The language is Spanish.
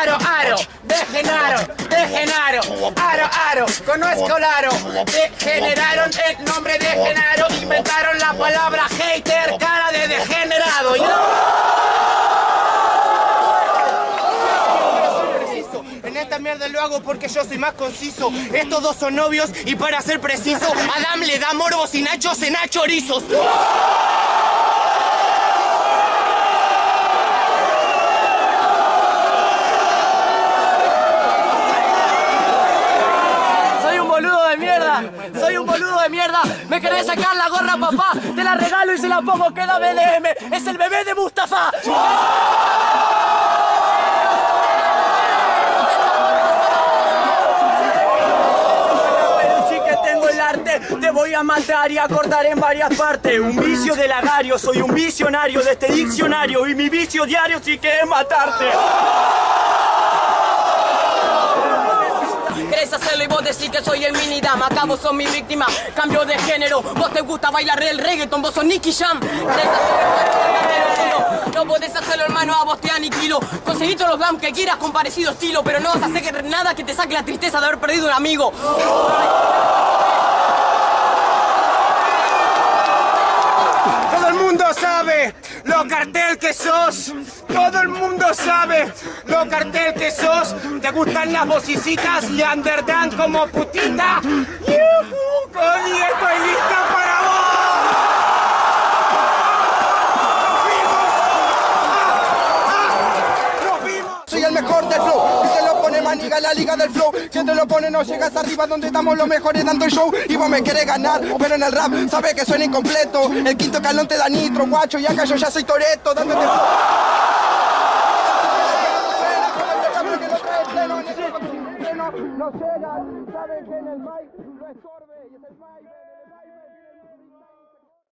aro, aro, de Genaro, de aro, aro, conozco Laro, degeneraron el nombre de Genaro, inventaron la palabra hater, cara de degenerado. En esta mierda lo hago porque yo soy más conciso. Estos dos son novios y para ser preciso, Adam le da morbos y Nacho cena chorizos. Soy un boludo de mierda. Me querés sacar la gorra, papá. Te la regalo y se la pongo. Queda BDM. Es el bebé de Mustafa. Te voy a matar y a cortar en varias partes. Un vicio del agario. Soy un visionario de este diccionario. Y mi vicio diario sí que es matarte. Y vos decís que soy el mini dama. Acá vos sos mi víctima, cambio de género. Vos te gusta bailar el reggaeton, vos sos Nicky Jam. No podés hacerlo hermano, a vos te aniquilo. Conseguí todos los glam que quieras con parecido estilo Pero no vas a hacer nada que te saque la tristeza de haber perdido un amigo lo cartel que sos. Todo el mundo sabe lo cartel que sos. Te gustan las vocicitas y underdan como putita. ¡Yujú! Cody, estoy lista para vos. Nos vimos. Soy el mejor del flow. Maniga la liga del flow. Si te lo pone no llegas arriba donde estamos los mejores dando el show. Y vos me querés ganar, pero en el rap sabes que suena incompleto. El quinto calón te da nitro, guacho. Y acá yo ya soy toreto, dándote flow. No llegan, saben que en el estorbo.